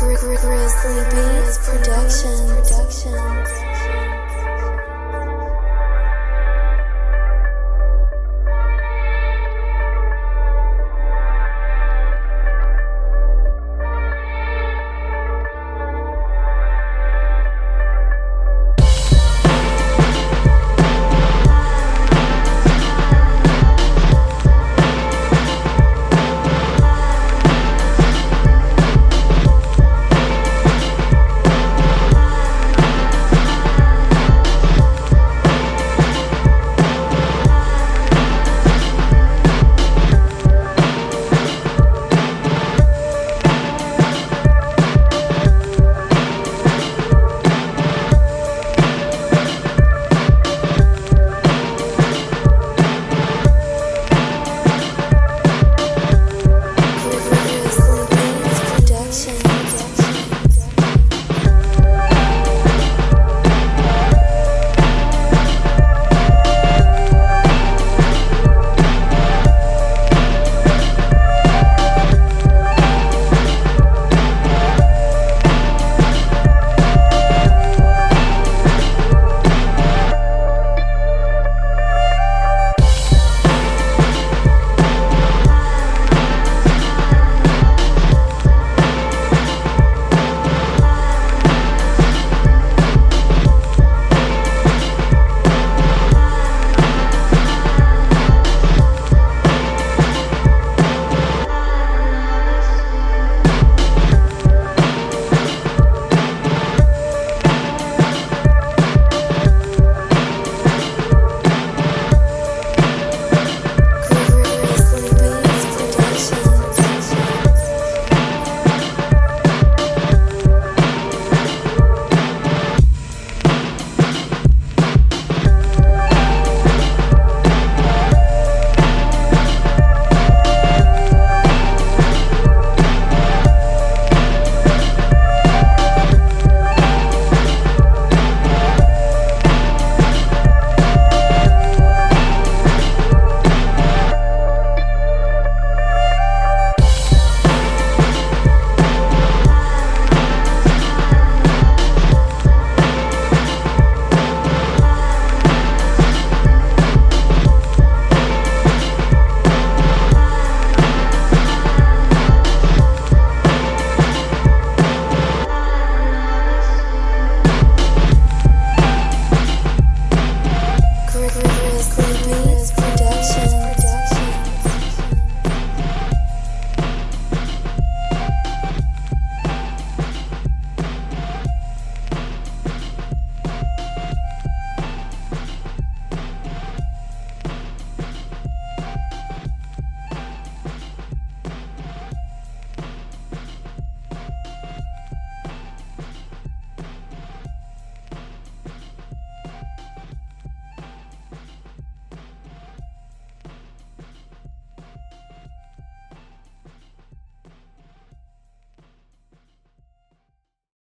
Grizzly Beats Productions.